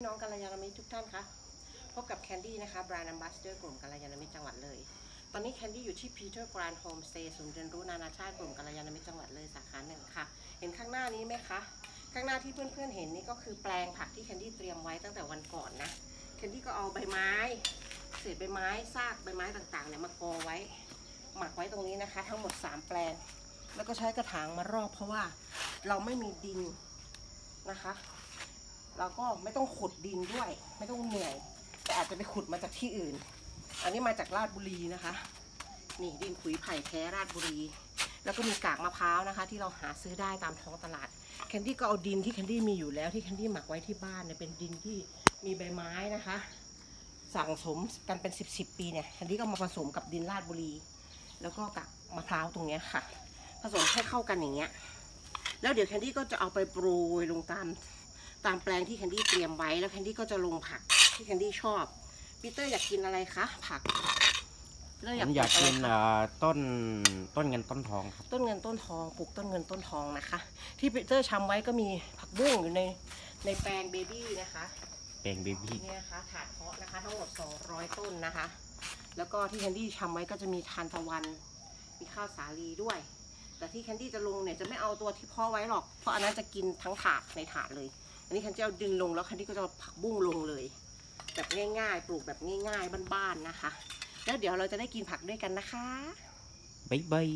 น้องกัลยาณมิตรทุกท่านคะพบกับแคนดี้นะคะแบรนด์ a ัมบ s สเดอร์กลุ่มกัลยาณมิตรจังหวัดเลย ตอนนี้แคนดี้อยู่ที่พีเตอร์กรานโฮมสเตย์ศูนย์เรียนรู้นานาชาติกลุ่มกัลยาณมิตรจังหวัดเลยสาขาหนึ่งค่ะ เห็นข้างหน้านี้ไหมคะ ข้างหน้าที่เพื่อนๆเห็นนี่ก็คือแปลงผักที่แคนดี้เตรียมไว้ตั้งแต่วันก่อนนะแคนดี้ก็เอาใบไม้ เศษใบไม้ซากใบไม้ต่างๆเนี่ยมากอไว้ หมักไว้ตรงนี้นะคะ ทั้งหมด 3 แปลง แล้วก็ใช้กระถางมารอบเพราะว่าเราไม่มีดินนะคะ เราก็ไม่ต้องขุดดินด้วย ไม่ต้องเหนื่อย แต่อาจจะไปขุดมาจากที่อื่น อันนี้มาจากราชบุรีนะคะ นี่ดินขุยไผ่แท้ราชบุรี แล้วก็มีกากมะพร้าวนะคะ ที่เราหาซื้อได้ตามท้องตลาด แคนดี้ก็เอาดินที่แคนดี้มีอยู่แล้วที่แคนดี้หมักไว้ที่บ้านเนี่ยเป็นดินที่มีใบไม้นะคะ สั่งสมกันเป็นสิบสิบปีเนี่ยแคนดี้ก็มาผสมกับดินราชบุรี แล้วก็กากมะพร้าวตรงเนี้ยค่ะ ผสมให้เข้ากันอย่างเงี้ยแล้วเดี๋ยวแคนดี้ก็จะเอาไปโปรยลงตาม ตามแปลงที่แคนดี้เตรียมไว้แล้วแคนดี้ก็จะลงผักที่แคนดี้ชอบปีเตอร์อยากกินอะไรคะผักปีเตอร์ผมอยากปลูกินอะไรคะเอ่อต้นต้นเงินต้นทองครับ ต้นเงินต้นทองปลูกต้นเงินต้นทองนะคะ ที่ปีเตอร์ชำไว้ก็มีผักบุ้งอยู่ในในแปลง baby นะคะ แปลง baby นี่นะคะถาดเพาะนะคะทั้งหมด 200 ต้นนะคะ แล้วก็ที่แคนดี้ชำไว้ก็จะมีทานตะวัน มีข้าวสาลีด้วย แต่ที่แคนดี้จะลงเนี่ยจะไม่เอาตัวที่เพาะไว้หรอก เพราะอันนั้นจะกินทั้งถาดในถาดเลย อันนี้คันเจ้าดึงลงแล้วคันนี้ก็จะผักบุ้งลงเลย แบบง่ายๆ ปลูกแบบง่ายๆ บ้านๆนะคะ แล้วเดี๋ยวเราจะได้กินผักด้วยกันนะคะ บ๊ายบาย